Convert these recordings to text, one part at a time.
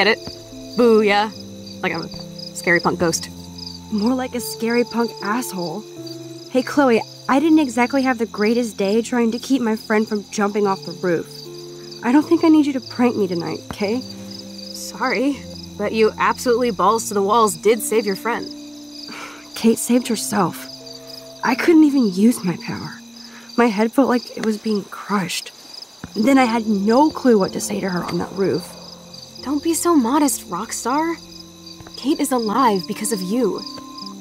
Get it? Booyah. Like I'm a scary punk ghost. More like a scary punk asshole. Hey, Chloe, I didn't exactly have the greatest day trying to keep my friend from jumping off the roof. I don't think I need you to prank me tonight, okay? Sorry, but you absolutely balls to the walls did save your friend. Kate saved herself. I couldn't even use my power. My head felt like it was being crushed. Then I had no clue what to say to her on that roof. Don't be so modest, Rockstar. Kate is alive because of you.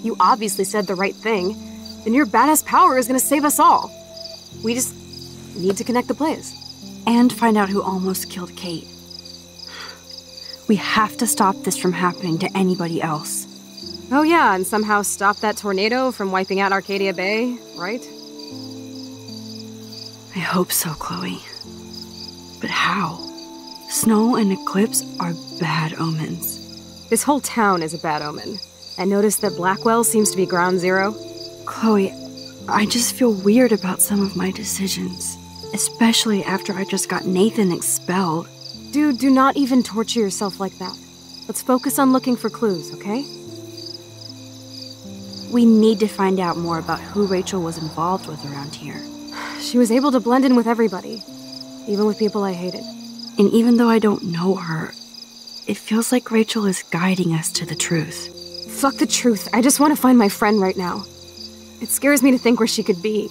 You obviously said the right thing, and your badass power is gonna save us all. We just need to connect the plays. And find out who almost killed Kate. We have to stop this from happening to anybody else. Oh, yeah, and somehow stop that tornado from wiping out Arcadia Bay, right? I hope so, Chloe. But how? Snow and eclipse are bad omens. This whole town is a bad omen. And notice that Blackwell seems to be ground zero. Chloe, I just feel weird about some of my decisions, especially after I just got Nathan expelled. Dude, do not even torture yourself like that. Let's focus on looking for clues, okay? We need to find out more about who Rachel was involved with around here. She was able to blend in with everybody, even with people I hated. And even though I don't know her, it feels like Rachel is guiding us to the truth. Fuck the truth. I just want to find my friend right now. It scares me to think where she could be.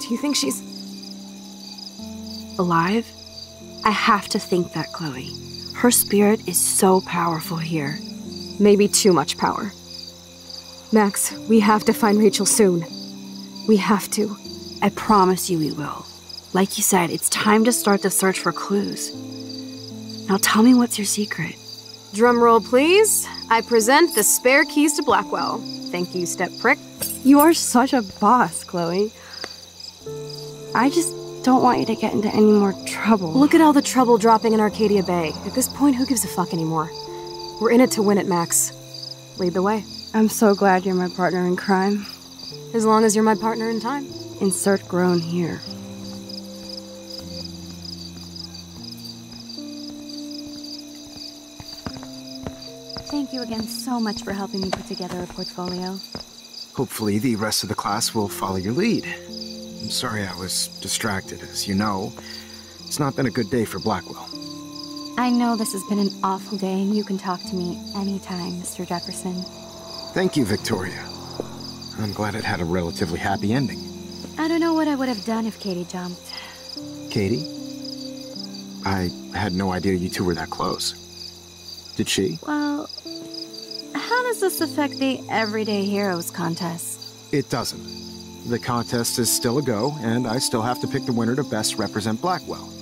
Do you think she's. Alive? I have to think that, Chloe. Her spirit is so powerful here. Maybe too much power. Max, we have to find Rachel soon. We have to. I promise you we will. Like you said, it's time to start the search for clues. Now tell me what's your secret. Drum roll, please. I present the spare keys to Blackwell. Thank you, step prick. You are such a boss, Chloe. I just don't want you to get into any more trouble. Look at all the trouble dropping in Arcadia Bay. At this point, who gives a fuck anymore? We're in it to win it, Max. Lead the way. I'm so glad you're my partner in crime. As long as you're my partner in time. Insert groan here. Thank you again so much for helping me put together a portfolio. Hopefully, the rest of the class will follow your lead. I'm sorry I was distracted, as you know. It's not been a good day for Blackwell. I know this has been an awful day, and you can talk to me anytime, Mr. Jefferson. Thank you, Victoria. I'm glad it had a relatively happy ending. I don't know what I would have done if Katie jumped. Katie? I had no idea you two were that close. Did she? Well, how does this affect the Everyday Heroes contest? It doesn't. The contest is still a go, and I still have to pick the winner to best represent Blackwell.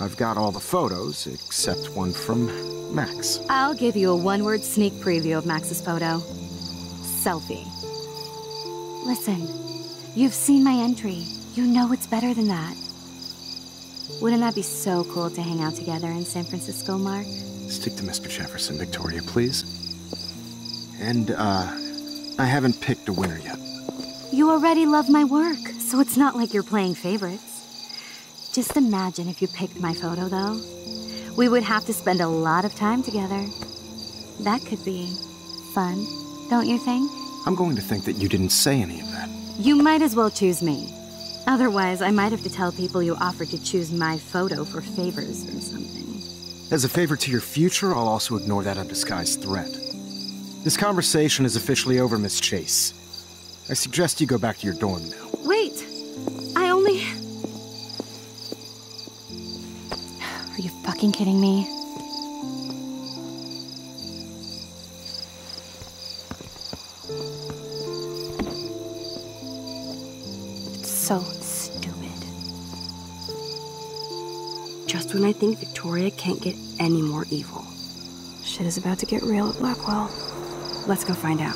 I've got all the photos, except one from Max. I'll give you a one-word sneak preview of Max's photo. Selfie. Listen, you've seen my entry. You know it's better than that. Wouldn't that be so cool to hang out together in San Francisco, Mark? Stick to Mr. Jefferson, Victoria, please. And, uh, I haven't picked a winner yet. You already love my work, so it's not like you're playing favorites. Just imagine if you picked my photo, though. We would have to spend a lot of time together. That could be fun, don't you think? I'm going to think that you didn't say any of that. You might as well choose me. Otherwise, I might have to tell people you offered to choose my photo for favors or something. As a favor to your future, I'll also ignore that undisguised threat. This conversation is officially over, Miss Chase. I suggest you go back to your dorm now. Wait! I only. Are you fucking kidding me? It's so stupid. Just when I think Victoria can't get any more evil. Shit is about to get real at Blackwell. Let's go find out.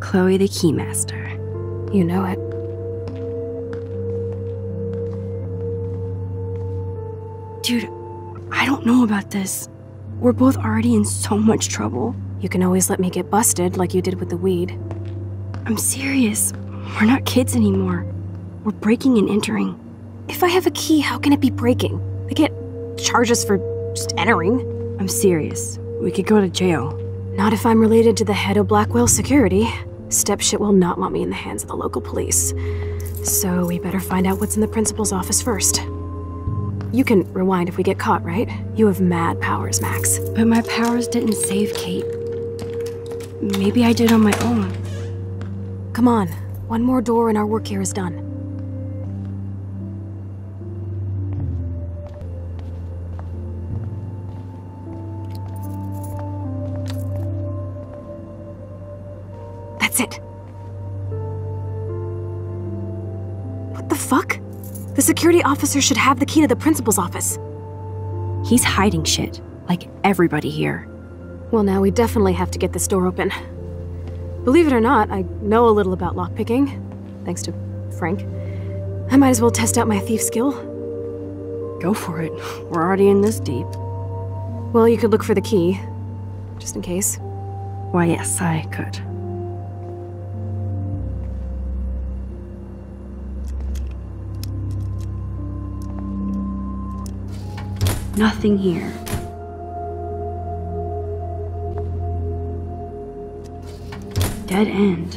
Chloe the Keymaster. You know it. Dude, I don't know about this. We're both already in so much trouble. You can always let me get busted like you did with the weed. I'm serious. We're not kids anymore. We're breaking and entering. If I have a key, how can it be breaking? They can't charge us for just entering. I'm serious. We could go to jail. Not if I'm related to the head of Blackwell Security. Stepshit will not want me in the hands of the local police. So we better find out what's in the principal's office first. You can rewind if we get caught, right? You have mad powers, Max. But my powers didn't save Kate. Maybe I did on my own. Come on, one more door and our work here is done. That's it. What the fuck? The security officer should have the key to the principal's office. He's hiding shit, like everybody here. Well, now we definitely have to get this door open. Believe it or not, I know a little about lockpicking, thanks to Frank. I might as well test out my thief skill. Go for it. We're already in this deep. Well, you could look for the key, just in case. Why, yes, I could. Nothing here. Dead end.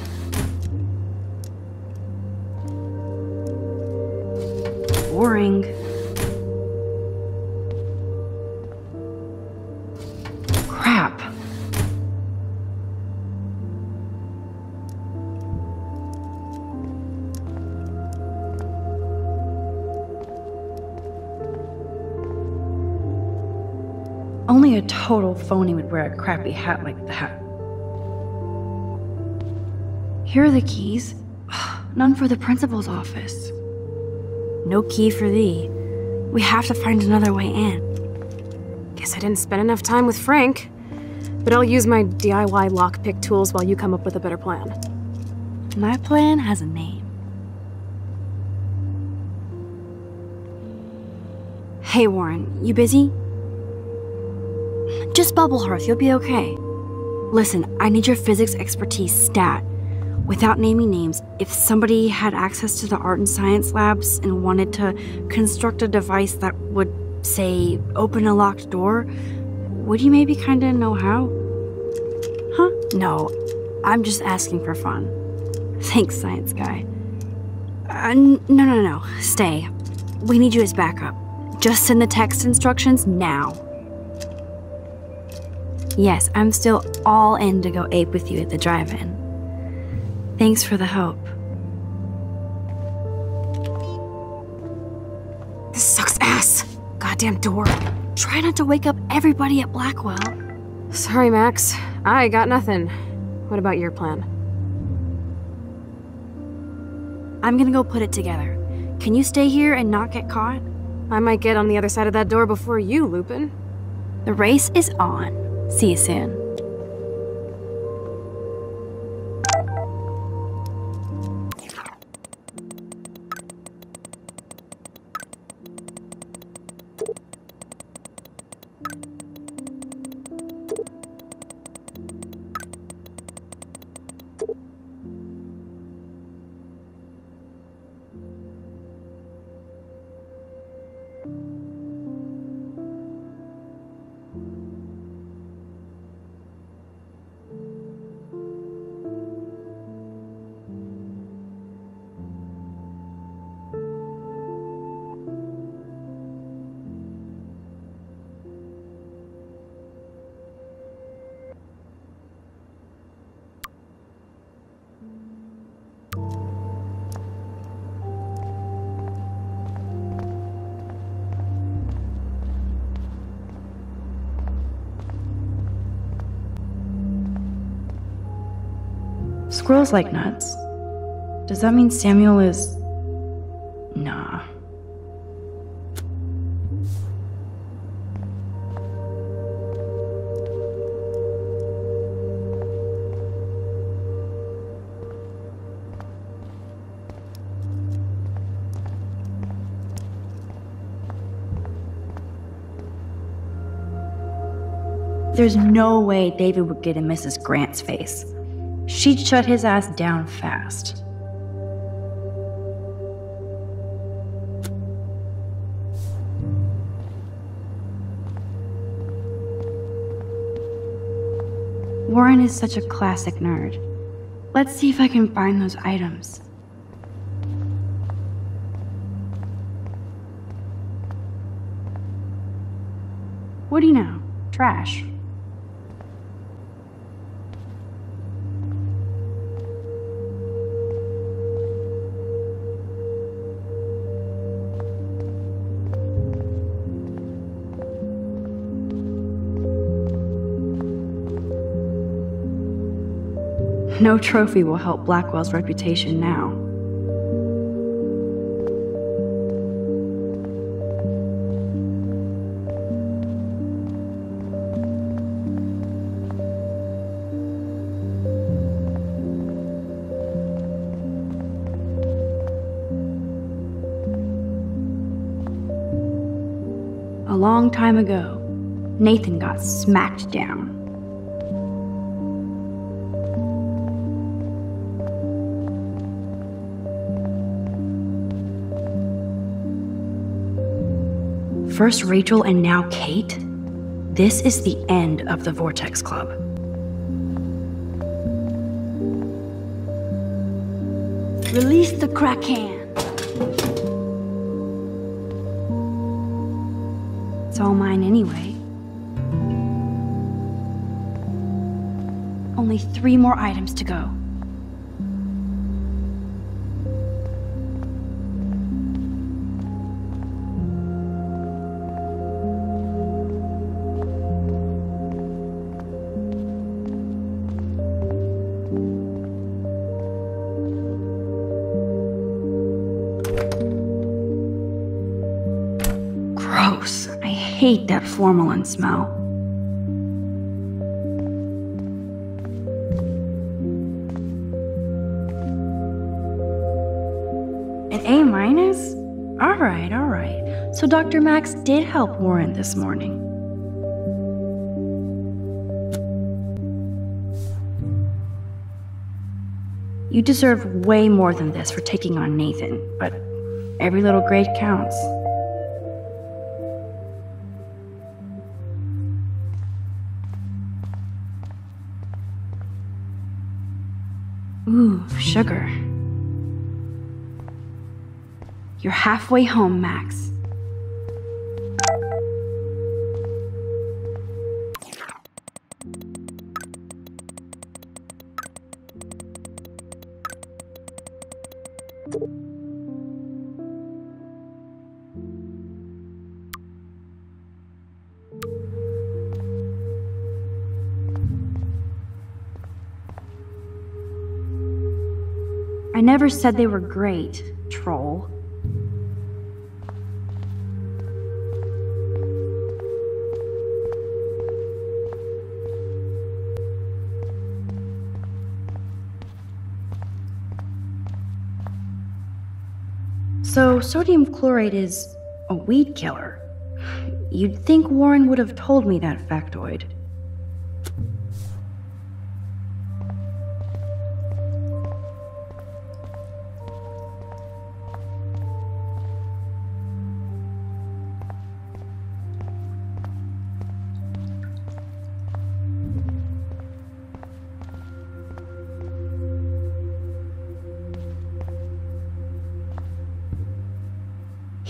Boring. Crap. Only a total phony would wear a crappy hat like that. Here are the keys. None for the principal's office. No key for thee. We have to find another way in. Guess I didn't spend enough time with Frank. But I'll use my DIY lockpick tools while you come up with a better plan. My plan has a name. Hey, Warren, you busy? Just bubble hearth, you'll be okay. Listen, I need your physics expertise stat. Without naming names, if somebody had access to the art and science labs and wanted to construct a device that would, say, open a locked door, would you maybe kinda know how? Huh? No, I'm just asking for fun. Thanks, science guy. Uh, no, no, no, stay. We need you as backup. Just send the text instructions now. Yes, I'm still all in to go ape with you at the drive in. Thanks for the help. This sucks ass. Goddamn door. Try not to wake up everybody at Blackwell. Sorry, Max. I got nothing. What about your plan? I'm gonna go put it together. Can you stay here and not get caught? I might get on the other side of that door before you, Lupin. The race is on. See you soon. Squirrels like nuts. Does that mean Samuel is. Nah. There's no way David would get in Mrs. Grant's face. She'd shut his ass down fast. Warren is such a classic nerd. Let's see if I can find those items. What do you know? Trash. No trophy will help Blackwell's reputation now. A long time ago, Nathan got smacked down. First Rachel and now Kate? This is the end of the Vortex Club. Release the crack Kraken! It's all mine anyway. Only three more items to go. Formalin smell. An A minus? Alright, alright. So Dr. Max did help Warren this morning. You deserve way more than this for taking on Nathan, but every little grade counts. Ooh, sugar. You're halfway home, Max. Never said they were great, troll. So, sodium chlorate is a weed killer. You'd think Warren would have told me that factoid.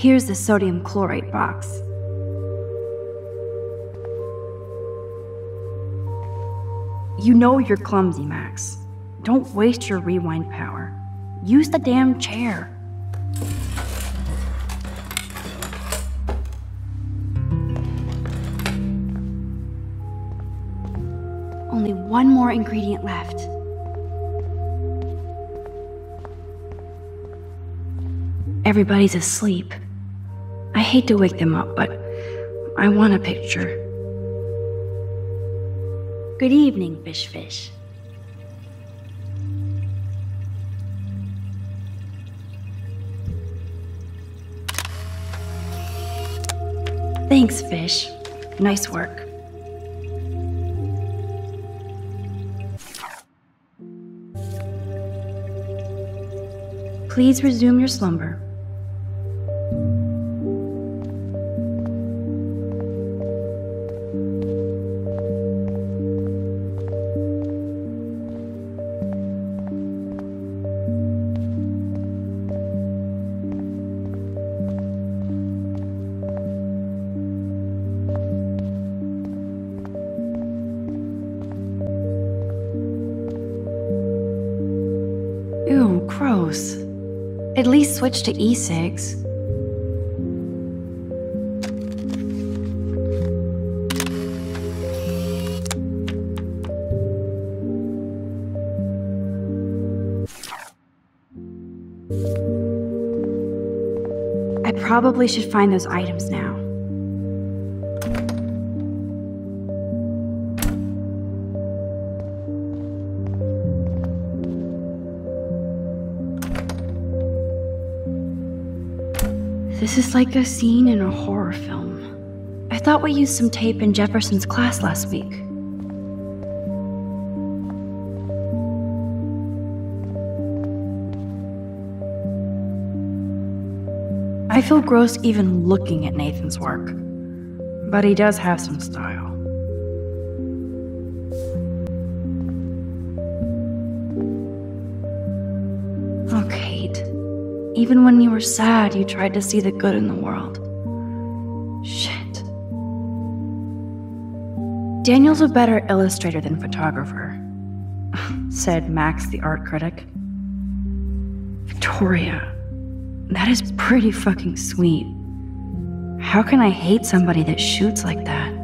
Here's the sodium chlorate box. You know you're clumsy, Max. Don't waste your rewind power. Use the damn chair. Only one more ingredient left. Everybody's asleep hate to wake them up, but I want a picture. Good evening, Fish Fish. Thanks, Fish. Nice work. Please resume your slumber. Switch to e-cigs. I probably should find those items now. This is like a scene in a horror film. I thought we used some tape in Jefferson's class last week. I feel gross even looking at Nathan's work, but he does have some style. Even when you were sad, you tried to see the good in the world. Shit. Daniel's a better illustrator than photographer, said Max, the art critic. Victoria, that is pretty fucking sweet. How can I hate somebody that shoots like that?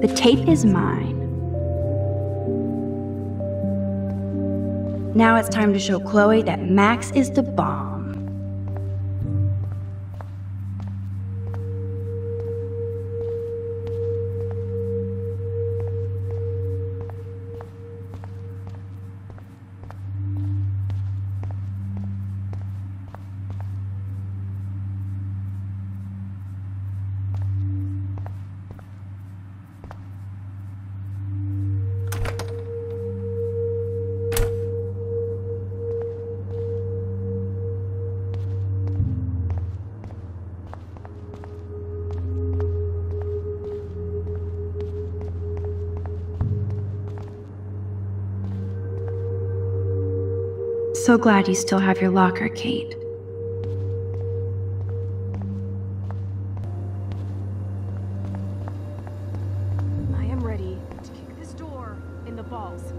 The tape is mine. Now it's time to show Chloe that Max is the bomb. So glad you still have your locker, Kate. I am ready to kick this door in the balls.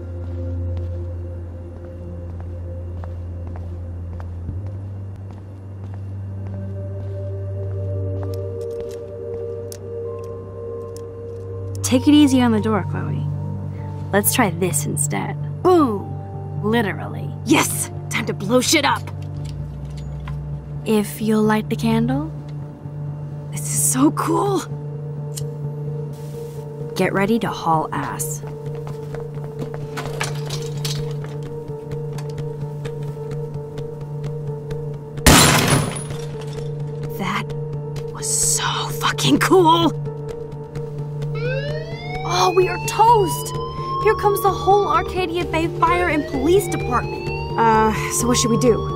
Take it easy on the door, Chloe. Let's try this instead. Boom! Literally. Yes! Time to blow shit up! If you'll light the candle, This is so cool! get ready to haul ass. That was so fucking cool! Oh, we are toast! Here comes the whole Arcadia Bay Fire and Police Department. Uh, so what should we do?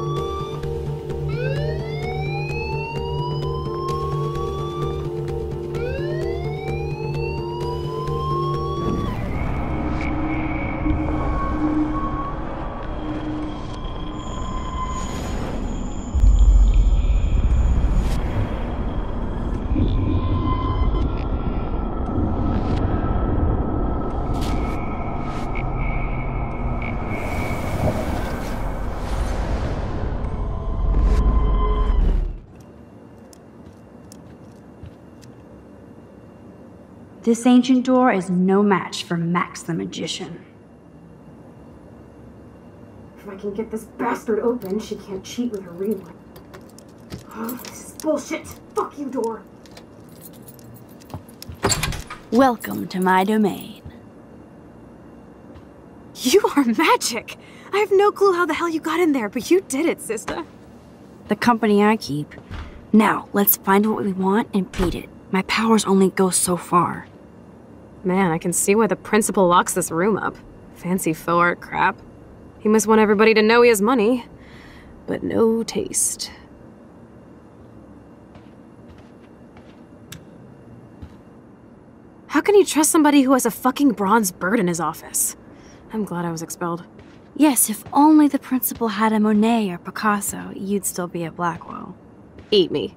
This ancient door is no match for Max the Magician. If I can get this bastard open, she can't cheat with her rewind. Oh, this is bullshit! Fuck you, door! Welcome to my domain. You are magic! I have no clue how the hell you got in there, but you did it, sister. The company I keep. Now, let's find what we want and beat it. My powers only go so far. Man, I can see why the principal locks this room up. Fancy faux art crap. He must want everybody to know he has money, but no taste. How can you trust somebody who has a fucking bronze bird in his office? I'm glad I was expelled. Yes, if only the principal had a Monet or Picasso, you'd still be at Blackwell. Eat me.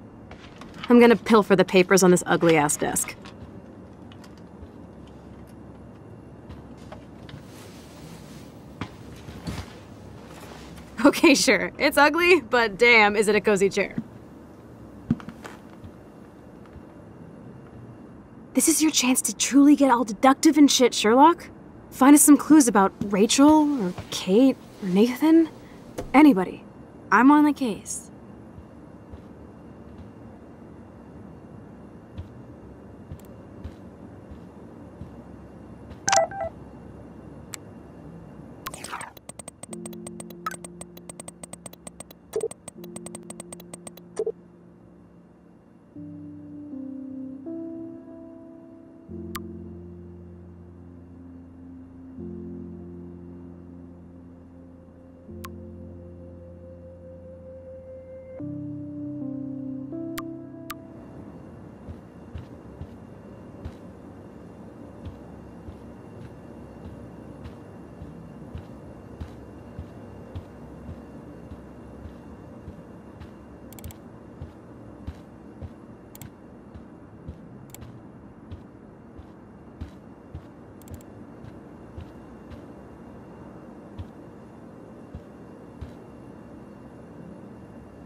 I'm gonna pilfer the papers on this ugly ass desk. Okay, sure. It's ugly, but damn, is it a cozy chair. This is your chance to truly get all deductive and shit, Sherlock. Find us some clues about Rachel, or Kate, or Nathan. Anybody. I'm on the case.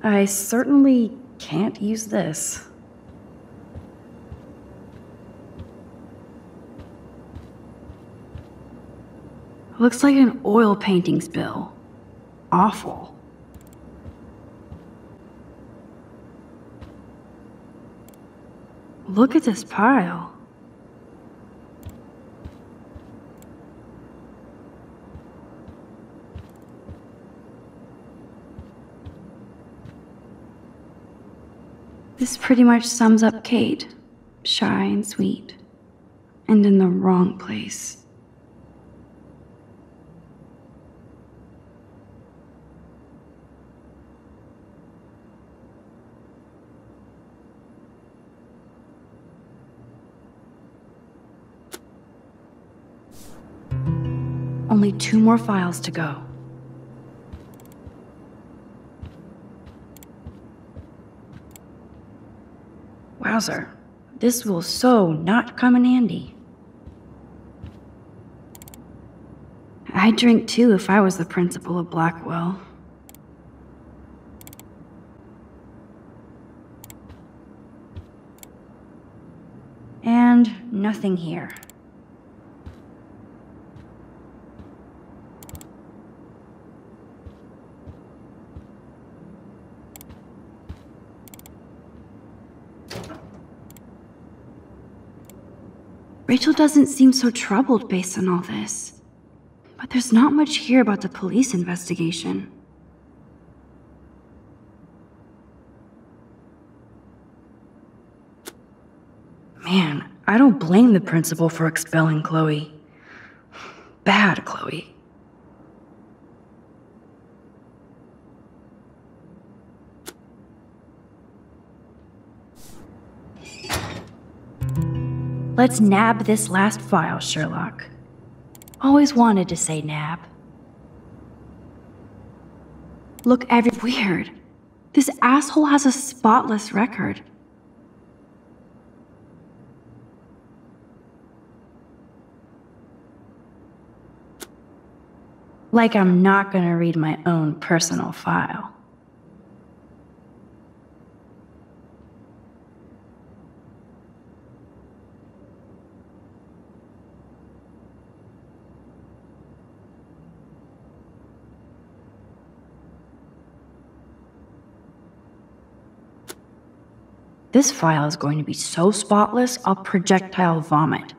I certainly can't use this. Looks like an oil painting spill. Awful. Look at this pile. This pretty much sums up Kate. Shy and sweet. And in the wrong place. Only two more files to go. Wowzer, this will so not come in handy. I'd drink too if I was the principal of Blackwell. And nothing here. Rachel doesn't seem so troubled based on all this. But there's not much here about the police investigation. Man, I don't blame the principal for expelling Chloe. Bad Chloe. Let's nab this last file, Sherlock. Always wanted to say nab. Look every weird. This asshole has a spotless record. Like I'm not gonna read my own personal file. This file is going to be so spotless, I'll projectile vomit.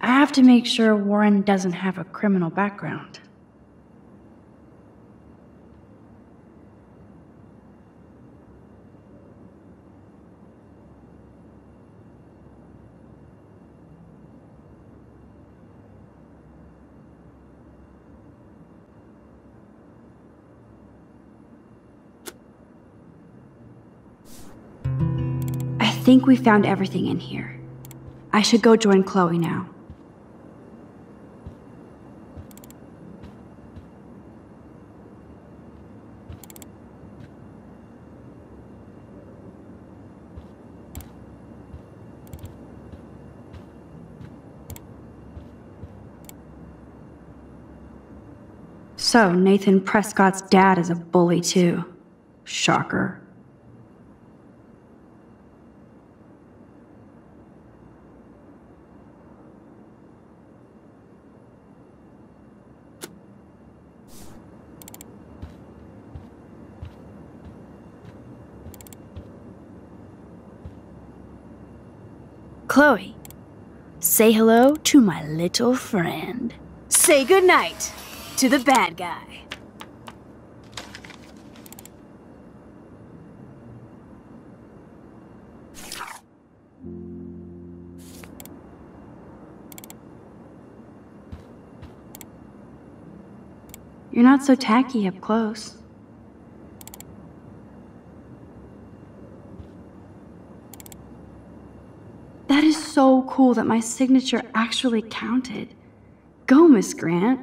I have to make sure Warren doesn't have a criminal background. Think we found everything in here. I should go join Chloe now. So, Nathan Prescott's dad is a bully too. Shocker. Chloe, say hello to my little friend. Say goodnight to the bad guy. You're not so tacky up close. That is so cool that my signature actually counted. Go, Miss Grant.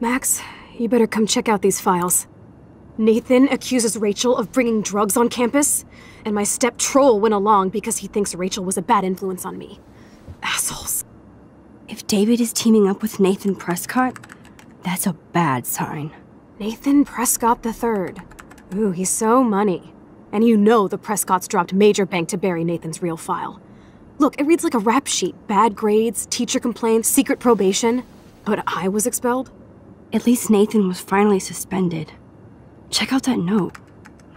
Max, you better come check out these files. Nathan accuses Rachel of bringing drugs on campus, and my step troll went along because he thinks Rachel was a bad influence on me. Assholes. If David is teaming up with Nathan Prescott, that's a bad sign. Nathan Prescott III. Ooh, he's so money. And you know the Prescotts dropped major bank to bury Nathan's real file. Look, it reads like a rap sheet. Bad grades, teacher complaints, secret probation. But I was expelled? At least Nathan was finally suspended. Check out that note.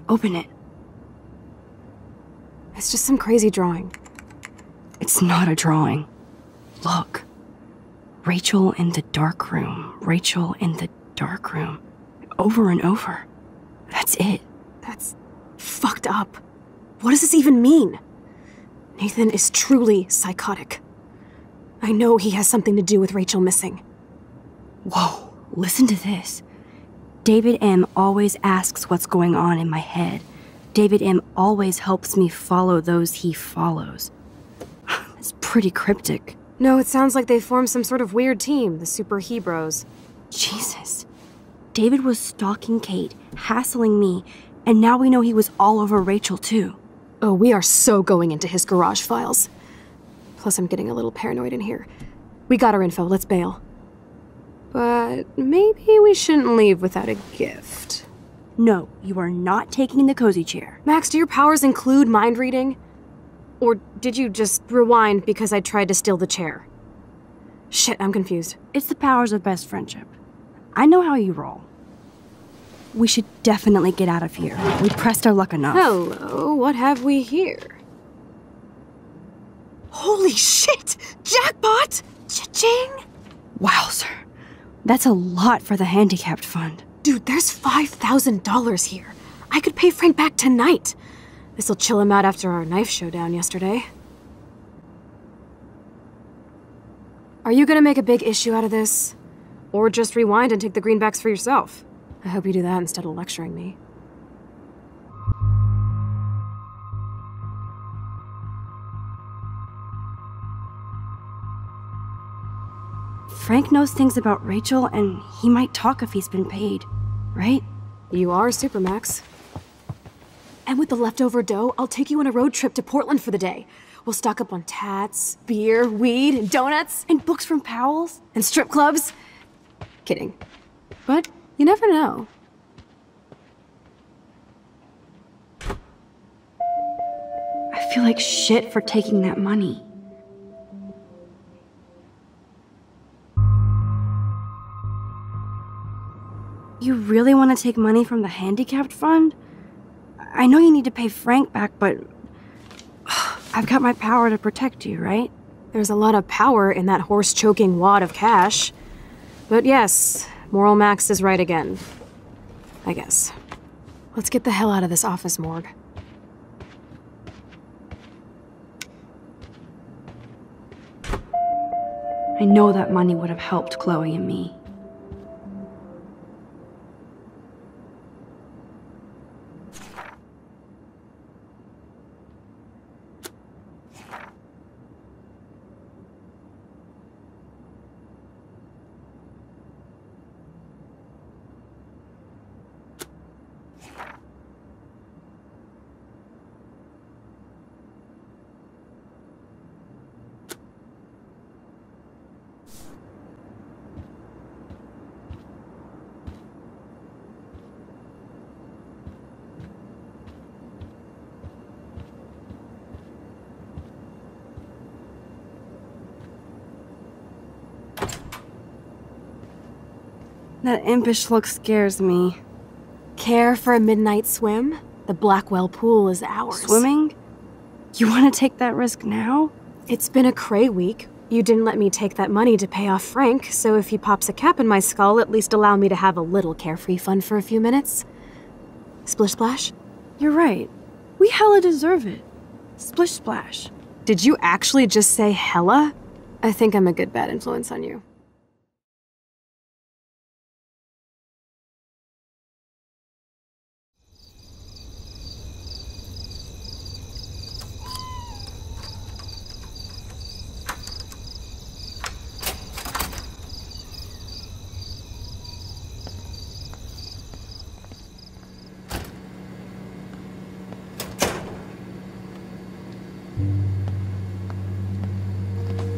Open it. It's just some crazy drawing. It's not a drawing. Look. Rachel in the dark room. Rachel in the dark room. Over and over. That's it. That's fucked up. What does this even mean? Nathan is truly psychotic. I know he has something to do with Rachel missing. Whoa, listen to this. David M. always asks what's going on in my head. David M. always helps me follow those he follows. It's pretty cryptic. No, it sounds like they formed some sort of weird team, the Super Hebrews. Jesus. David was stalking Kate, hassling me, and now we know he was all over Rachel too. Oh, we are so going into his garage files. Plus, I'm getting a little paranoid in here. We got our info, let's bail. But maybe we shouldn't leave without a gift. No, you are not taking the cozy chair. Max, do your powers include mind reading? Or did you just rewind because I tried to steal the chair? Shit, I'm confused. It's the powers of best friendship. I know how you roll. We should definitely get out of here. We pressed our luck enough. Hello, what have we here? Holy shit! Jackpot! Cha-ching! Wow, sir. That's a lot for the handicapped fund. Dude, there's $5,000 here. I could pay Frank back tonight. This'll chill him out after our knife showdown yesterday. Are you gonna make a big issue out of this? Or just rewind and take the greenbacks for yourself? I hope you do that instead of lecturing me. Frank knows things about Rachel, and he might talk if he's been paid, right? You are Supermax. And with the leftover dough, I'll take you on a road trip to Portland for the day. We'll stock up on tats, beer, weed, and donuts, And books from Powell's? and strip clubs. Kidding. But you never know. I feel like shit for taking that money. You really want to take money from the handicapped fund? I know you need to pay Frank back, but I've got my power to protect you, right? There's a lot of power in that horse choking wad of cash. But yes, Moral Max is right again. I guess. Let's get the hell out of this office morgue. I know that money would have helped Chloe and me. That impish look scares me. Care for a midnight swim? The Blackwell pool is ours. Swimming? You want to take that risk now? It's been a cray week. You didn't let me take that money to pay off Frank, so if he pops a cap in my skull, at least allow me to have a little carefree fun for a few minutes. Splish splash? You're right. We hella deserve it. Splish splash. Did you actually just say hella? I think I'm a good bad influence on you.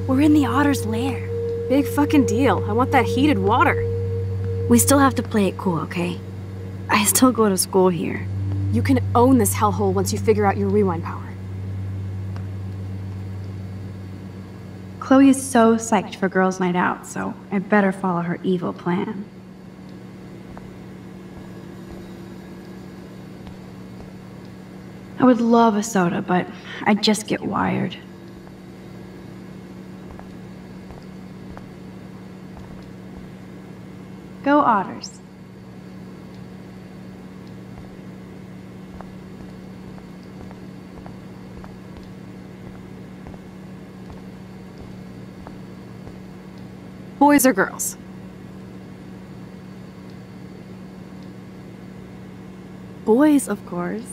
We're in the otter's lair. Big fucking deal. I want that heated water. We still have to play it cool, okay? I still go to school here. You can own this hellhole once you figure out your rewind power. Chloe is so psyched for girls' night out, so I better follow her evil plan. I would love a soda, but I'd just get wired. Otters. Boys or girls? Boys, of course.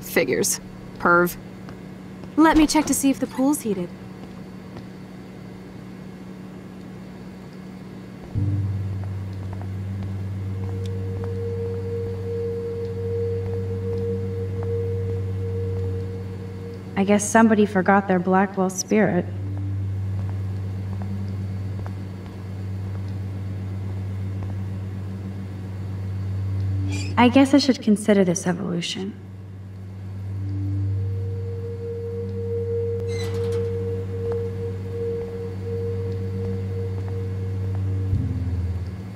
Figures. Perv. Let me check to see if the pool's heated. I guess somebody forgot their Blackwell spirit. I guess I should consider this evolution.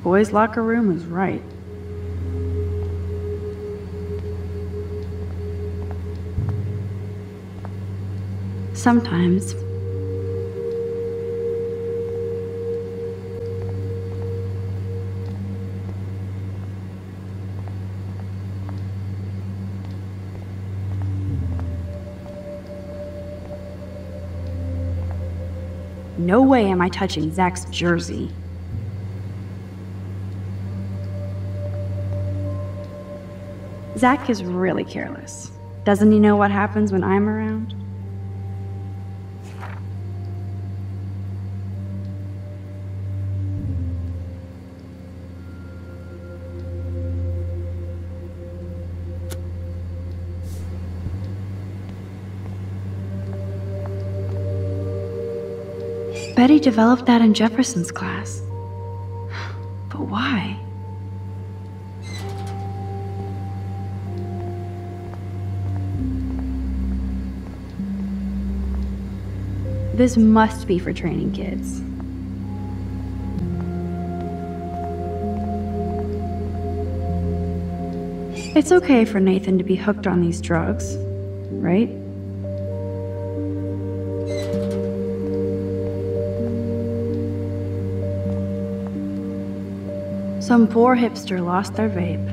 Boys' locker room is right. Sometimes. No way am I touching Zach's jersey. Zach is really careless. Doesn't he know what happens when I'm around? Betty developed that in Jefferson's class. But why? This must be for training kids. It's okay for Nathan to be hooked on these drugs, right? Some poor hipster lost their vape.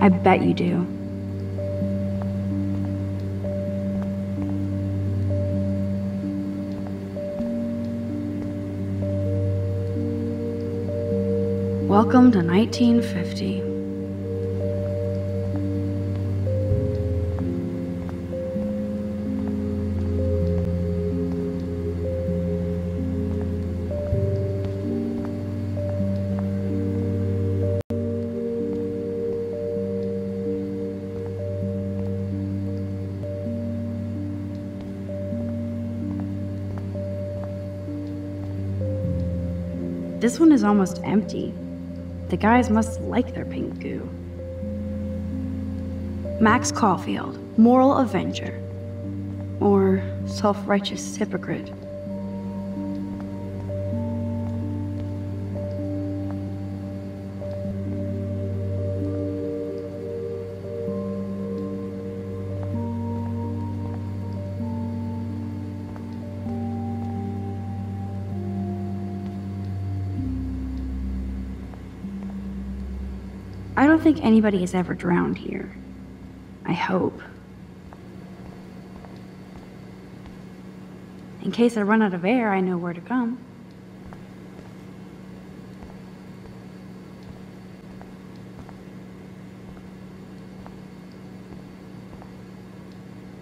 I bet you do. Welcome to 1950. This one is almost empty. The guys must like their pink goo. Max Caulfield, moral avenger. Or self righteous hypocrite. Think anybody has ever drowned here. I hope. In case I run out of air, I know where to come.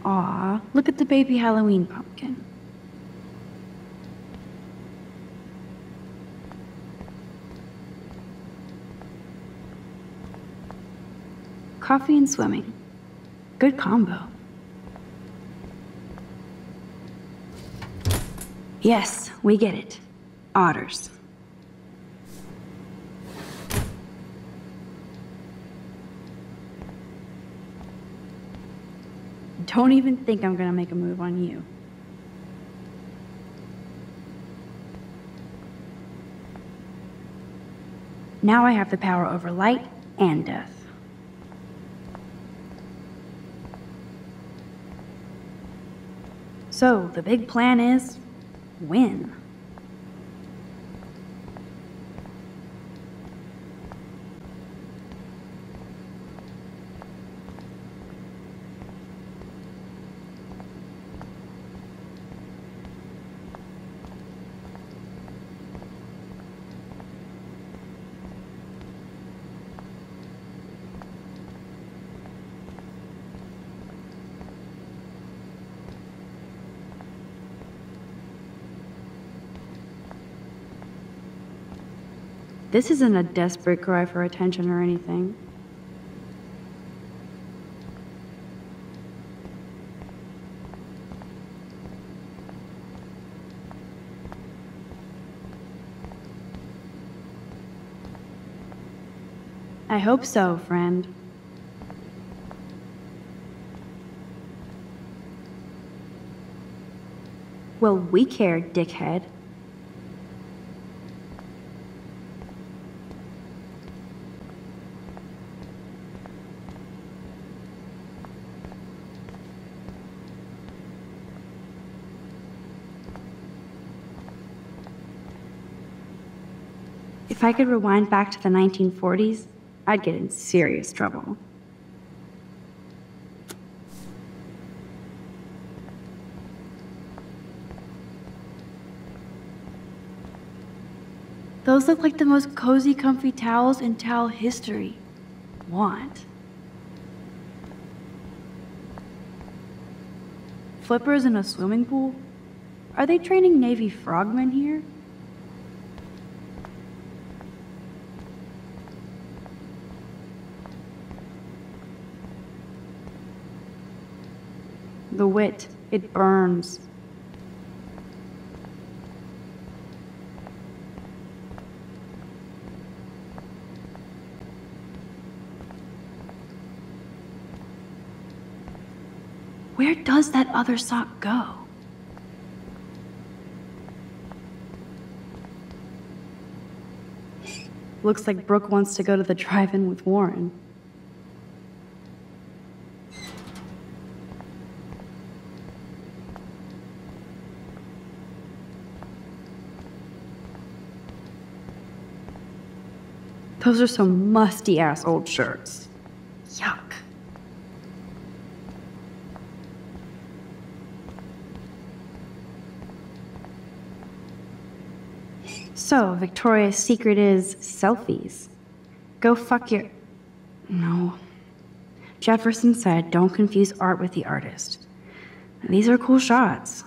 Aw, look at the baby Halloween pumpkin. Coffee and swimming. Good combo. Yes, we get it. Otters. Don't even think I'm gonna make a move on you. Now I have the power over light and death. So, the big plan is win. This isn't a desperate cry for attention or anything. I hope so, friend. Well, we care, dickhead. If I could rewind back to the 1940s, I'd get in serious trouble. Those look like the most cozy, comfy towels in towel history. Want. Flippers in a swimming pool? Are they training Navy frogmen here? The wit. It burns. Where does that other sock go? Looks like Brooke wants to go to the drive-in with Warren. Those are some musty ass old shirts. Yuck. So, Victoria's secret is selfies. Go fuck your. No. Jefferson said don't confuse art with the artist. These are cool shots.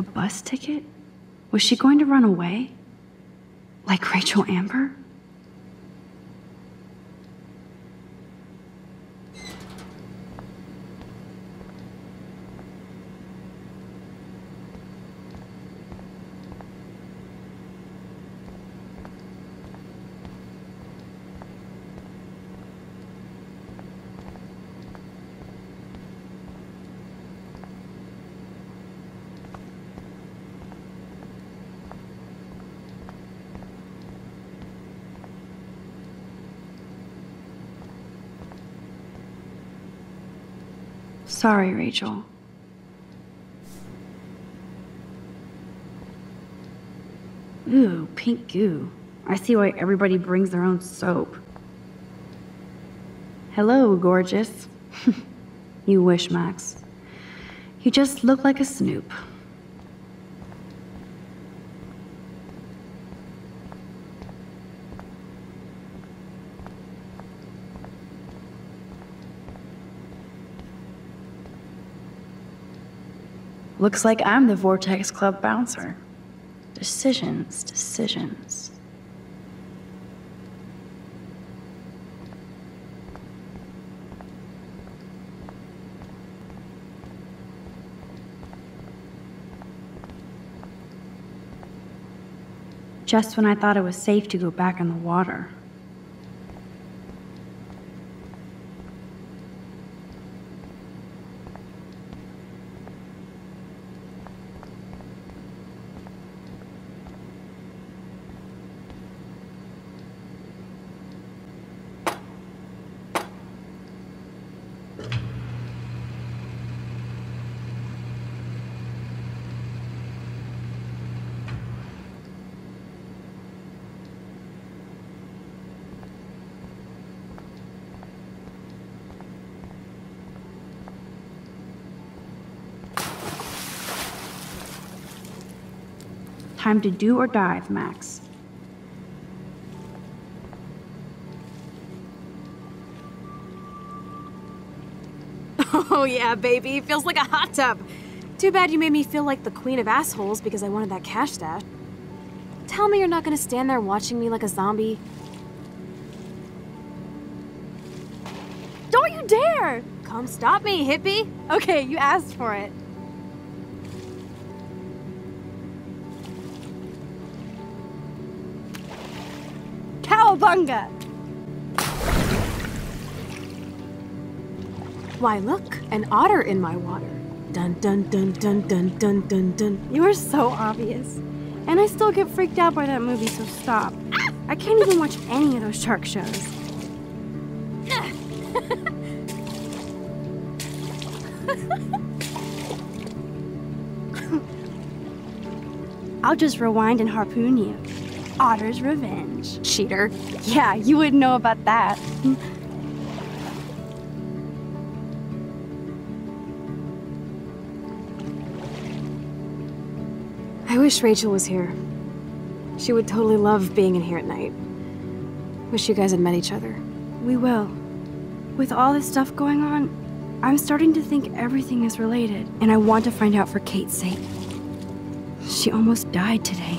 A bus ticket? Was she going to run away? Like Rachel Amber? Sorry, Rachel. Ooh, pink goo. I see why everybody brings their own soap. Hello, gorgeous. you wish, Max. You just look like a snoop. Looks like I'm the Vortex Club bouncer. Decisions, decisions. Just when I thought it was safe to go back in the water. Time to do or dive, Max. Oh yeah, baby. Feels like a hot tub. Too bad you made me feel like the queen of assholes because I wanted that cash stash. Tell me you're not gonna stand there watching me like a zombie. Don't you dare! Come stop me, hippie. Okay, you asked for it. Cowabunga! Why, look, an otter in my water. Dun dun dun dun dun dun dun dun. You are so obvious. And I still get freaked out by that movie, so stop. I can't even watch any of those shark shows. I'll just rewind and harpoon you. Otter's Revenge. Cheater. Yeah, you wouldn't know about that. I wish Rachel was here. She would totally love being in here at night. Wish you guys had met each other. We will. With all this stuff going on, I'm starting to think everything is related, and I want to find out for Kate's sake. She almost died today.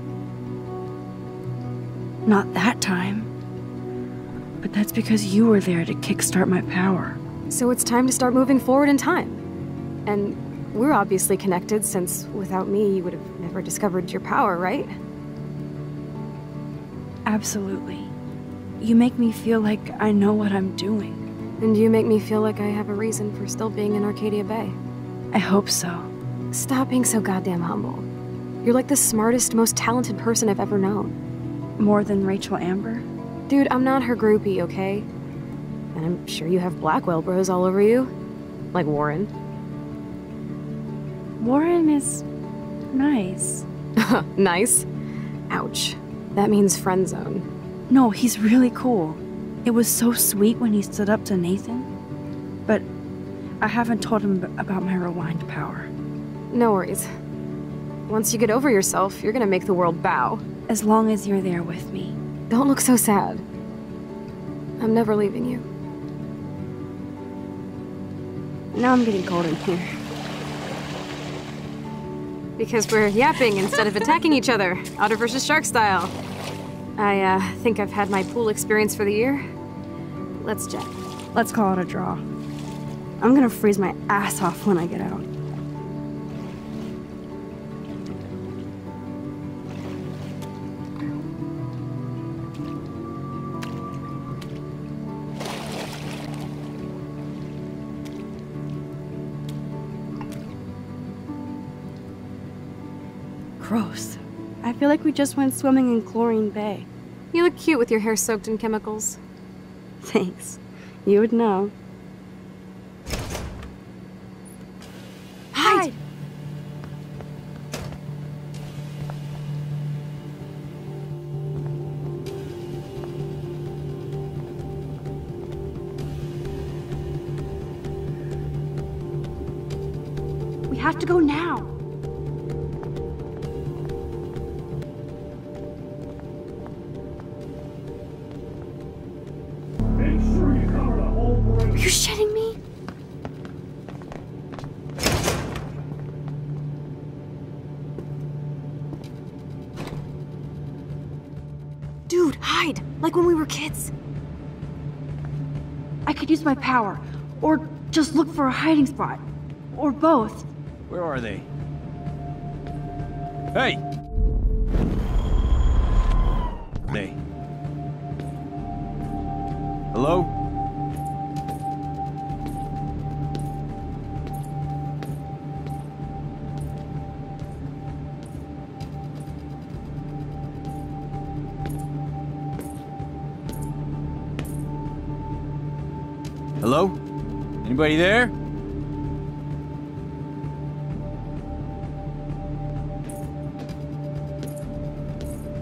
Not that time. But that's because you were there to kickstart my power. So it's time to start moving forward in time. And we're obviously connected, since without me, you would have never discovered your power, right? Absolutely. You make me feel like I know what I'm doing. And you make me feel like I have a reason for still being in Arcadia Bay. I hope so. Stop being so goddamn humble. You're like the smartest, most talented person I've ever known. More than Rachel Amber? Dude, I'm not her groupie, okay? And I'm sure you have Blackwell bros all over you. Like Warren. Warren is nice. nice? Ouch. That means friend zone. No, he's really cool. It was so sweet when he stood up to Nathan. But I haven't told him about my rewind power. No worries. Once you get over yourself, you're gonna make the world bow. As long as you're there with me. Don't look so sad. I'm never leaving you. Now I'm getting cold in here. Because we're yapping instead of attacking each other, Otter versus Shark style. I uh, think I've had my pool experience for the year. Let's jet. Let's call it a draw. I'm gonna freeze my ass off when I get out. Gross. I feel like we just went swimming in Chlorine Bay. You look cute with your hair soaked in chemicals. Thanks. You would know. Hide! We have to go now. Use my power, or just look for a hiding spot, or both. Where are they? Hey! Hello? Hello? Anybody there?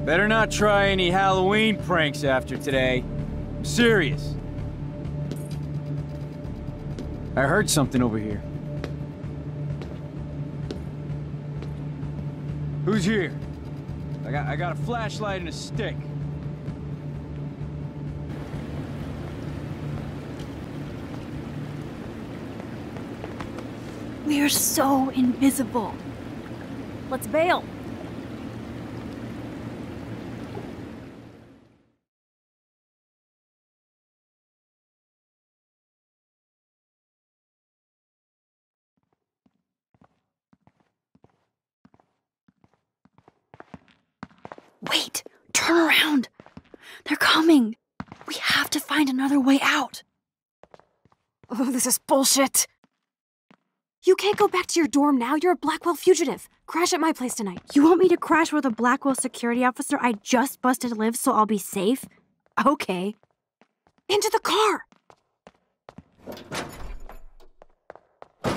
Better not try any Halloween pranks after today. I'm serious. I heard something over here. Who's here? I got I got a flashlight and a stick. We are so invisible. Let's bail. Wait, turn around. They're coming. We have to find another way out. Oh, this is bullshit. You can't go back to your dorm now. You're a Blackwell fugitive. Crash at my place tonight. You want me to crash where the Blackwell security officer I just busted lives so I'll be safe? Okay. Into the car!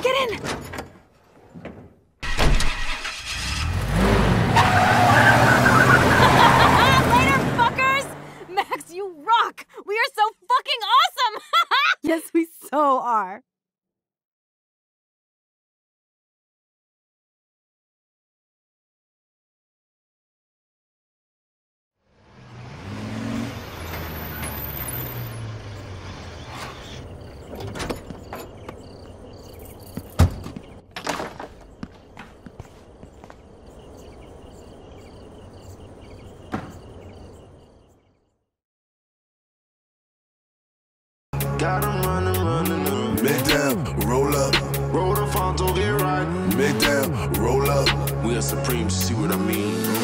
Get in! Later, fuckers! Max, you rock! We are so fucking awesome! yes, we so are. Got 'em running, running up. Make down, roll up. Roll the get right. Make down, roll up. We are supreme, see what I mean?